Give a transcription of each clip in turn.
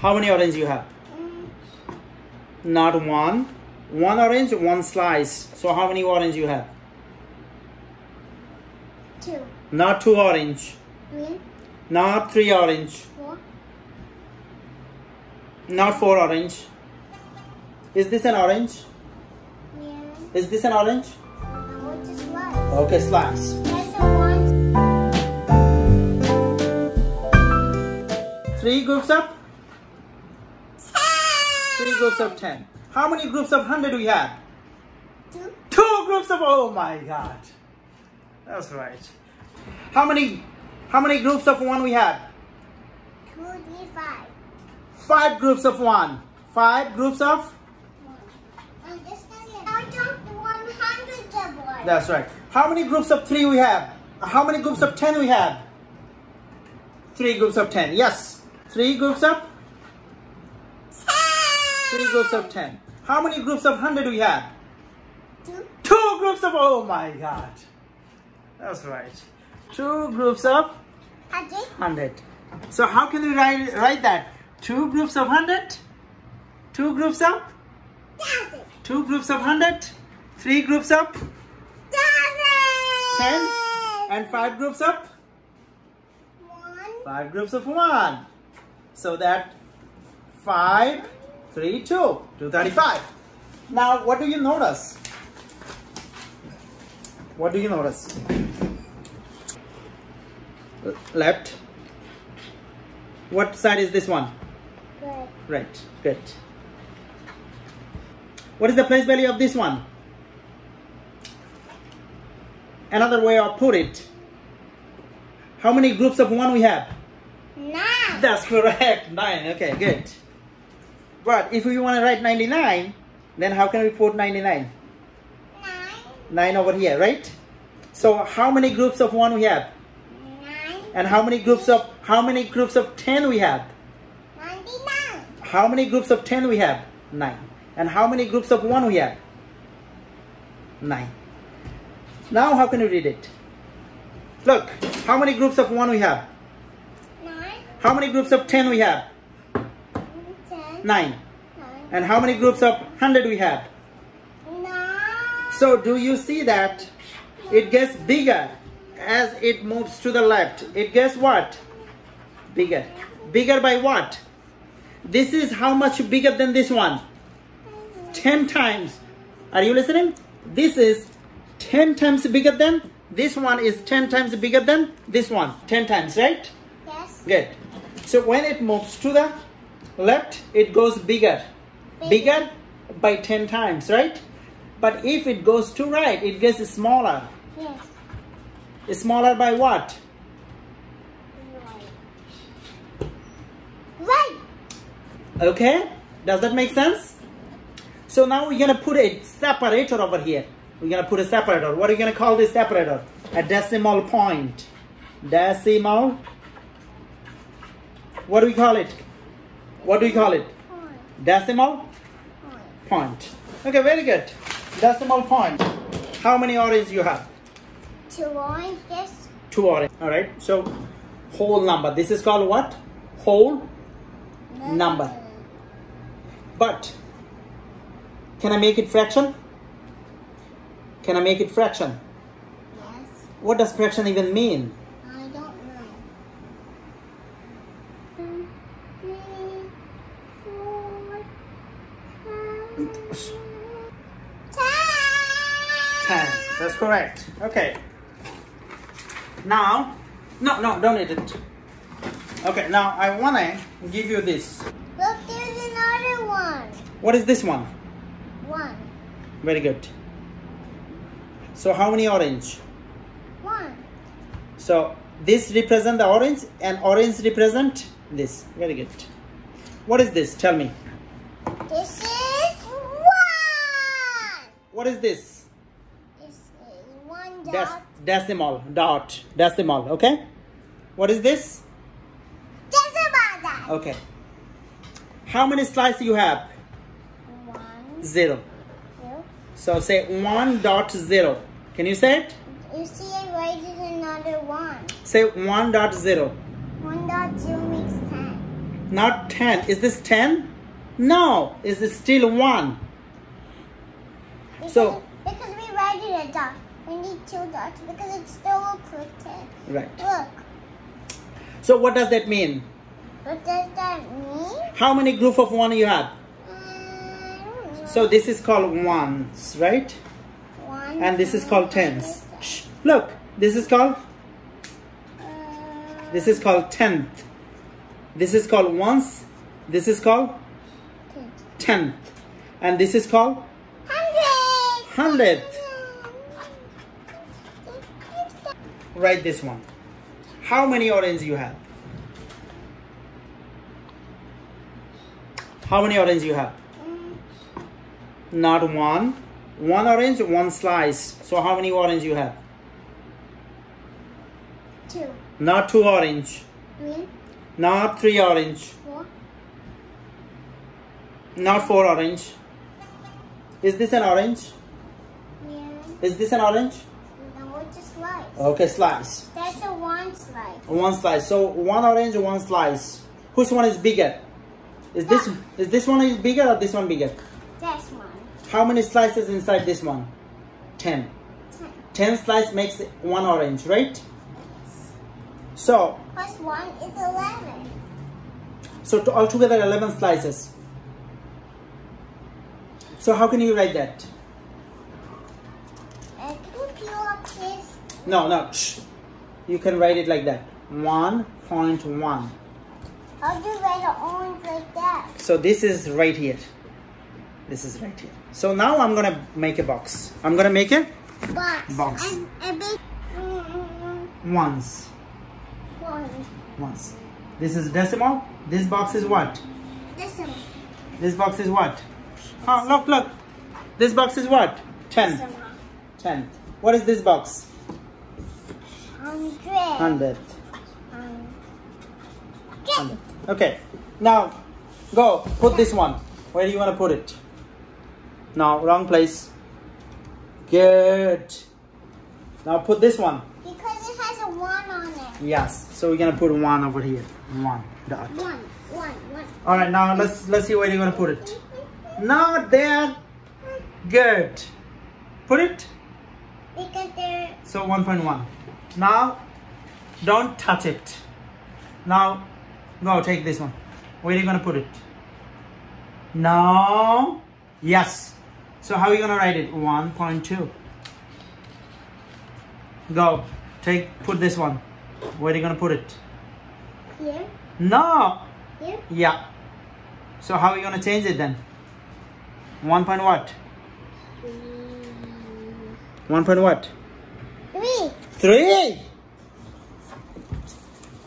How many orange you have? Not one. One orange, one slice. So how many orange you have? Two. Not two orange. Three. Not three orange. Four. Not four orange. Is this an orange? Yeah. Is this an orange? Is what? Okay, slice. Three groups of? Groups of ten. How many groups of hundred we have? Two. Two groups of oh my god. That's right. How many how many groups of one we have? Two, three, five. Five groups of one. Five groups of Understand it? I don't one of one. That's right. How many groups of three we have? How many groups of ten we have? Three groups of ten. Yes. Three groups of three groups of ten. How many groups of hundred we have? Two. Two groups of oh my god. That's right. Two groups of Hundred. hundred. So how can we write write that? Two groups of hundred? Two groups of two groups of hundred? Three groups of Thousand. ten? And five groups of One. five groups of one. So that five, three, two, two thirty-five. Now what do you notice? What do you notice? Left. What side is this one? Good. Right. Good. What is the place value of this one? Another way of put it. How many groups of one we have? Nine. That's correct. Nine. Okay, good. But if we want to write 99, then how can we put 99? Nine. 9 over here, right? So how many groups of 1 we have? Nine. And how many groups of how many groups of 10 we have? Ninety-nine. How many groups of 10 we have? 9. And how many groups of 1 we have? 9. Now how can you read it? Look, how many groups of 1 we have? Nine. How many groups of 10 we have? Ten. 9. Nine. And how many groups of 100 we have? Nine. So do you see that it gets bigger as it moves to the left? It gets what? Bigger. Bigger by what? This is how much bigger than this one? 10 times. Are you listening? This is 10 times bigger than this one is 10 times bigger than this one. 10 times, right? Yes. Good. So when it moves to the left, it goes bigger. Bigger by 10 times, right? But if it goes to right, it gets smaller. Yes. Smaller by what? Right. Right. Okay? Does that make sense? So now we're gonna put a separator over here. We're gonna put a separator. What are you gonna call this separator? A decimal point. Decimal. What do we call it? What do we call it? Point. Decimal Point. point. Okay, very good. Decimal point. How many orange you have? Two oranges. Two orange. All right. So whole number. This is called what? Whole Number. But can I make it fraction? Can I make it fraction? Yes. What does fraction even mean? I don't know. Two, three, four, five, ten. 10. That's correct. Okay. Now, no, no, don't eat it. Okay, now I want to give you this. Look, there's another one. What is this one? One. Very good. So how many orange? One. So this represent the orange and orange represent this. Very good. What is this? Tell me. This is one. What is this? This is one dot. Dec- decimal. Dot. Decimal. Okay. What is this? This is about that. Okay. How many slices do you have? One, Zero. two. So say one dot zero. Can you say it? You see it right is another one. Say one dot zero. One dot zero makes ten. Not 10. Is this 10? No. Is this still 1? Because, So- because we write it a dot. We need two dots because it's still like. Right. Look. So what does that mean? What does that mean? How many group of 1 you have? Mm, I don't know. So this is called ones, right? One, And this is called tens. Shh. Look, this is called uh, this is called tenth. This is called ones. This is called ten. tenth. And this is called Hundred. hundredth. Write this one. How many orange you have? How many orange you have? Not one. One orange, one slice. So how many orange you have? Two, Not two orange. three, Not three orange. four. Not four orange. Is this an orange? Yeah. Is this an orange? No, it's a slice. Okay, slice. That's a one slice. One slice. So one orange, one slice. Which one is bigger? Is this is this one is bigger or this one bigger? That's one. How many slices inside this one? Ten. Ten. Ten slice makes one orange, right? Yes. So Plus one is eleven. so to altogether eleven slices. So how can you write that? Uh, can you peel up this? No, no. Shh. You can write it like that. One point one. How do you write an orange like that? So this is right here. This is right here. So now I'm gonna make a box. I'm gonna make it Box. Box. And a big mm, once. Once. This is decimal. This box is what? This one. This box is what? Oh, look, look. This box is what? Ten. Ten. What is this box? Hundred. Hundred. Hundred. Okay. Now, go. Put this one. Where do you want to put it? No, wrong place. Good. Now put this one. because it has a one on it. Yes. So we're gonna put one over here. One dot. One, one, one. All right. Now let's let's see where you're gonna put it. Not there. Good. Put it. Because they're So 1.1. Now, don't touch it. Now, go take this one. Where are you gonna put it? No. Yes. So how are you gonna write it? 1.2. Go. Take. Put this one. Where are you gonna put it? here, No. here. Yeah. So how are you gonna change it then? 1. Point what? Mm. 1. Point what? Three.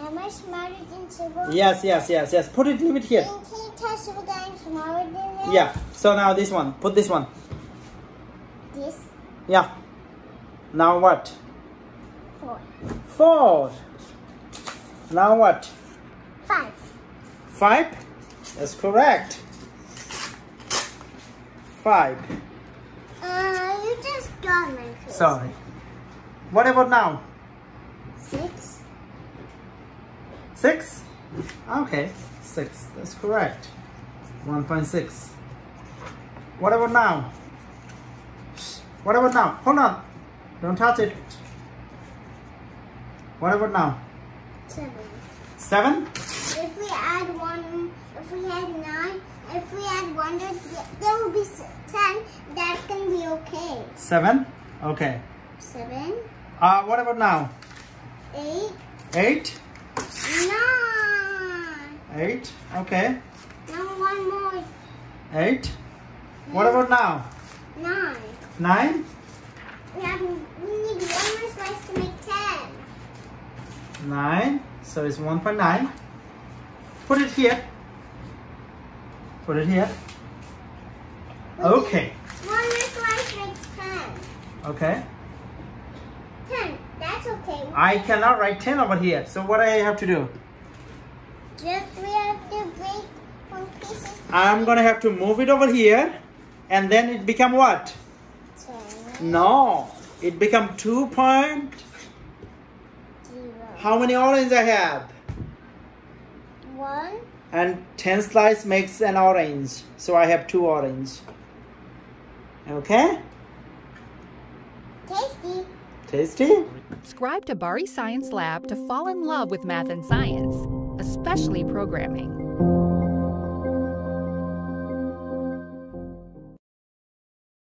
Am I smarter than Sybil? Yes, yes, yes, yes. Put it, leave it here. Can you tell Sybil that I'm smarter than him? Yeah. So now this one. Put this one. This, Yeah. Now what? four. Four. Now what? Five. Five? That's correct. Five. Uh, you just got my face. Sorry. What about now? Six. Six? Okay. Six. That's correct. 1.6. What about now? What about now? Hold on. Don't touch it. What about now? Seven. Seven? If we add one, if we add nine, if we add one, there, will be ten. That can be okay. Seven? Okay. Seven, Uh, what about now? eight, Eight? nine. Eight? Okay. Now one more. Eight? What about now? Nine. Nine? We have. We need one more slice to make ten. Nine. So it's 1.9. Put it here. Put it here. Okay. One more slice makes ten. Okay. Ten. That's okay. I cannot write 10 over here. So what do I have to do? Just we have to break one piece I'm gonna have to move it over here and then it become what? ten. No. It become 2 point. Zero. How many orange I have? One, And 10 slice makes an orange. So I have two orange. Okay? Tasty. Tasty? Subscribe to Bari Science Lab to fall in love with math and science, especially programming.